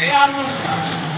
É a nossa.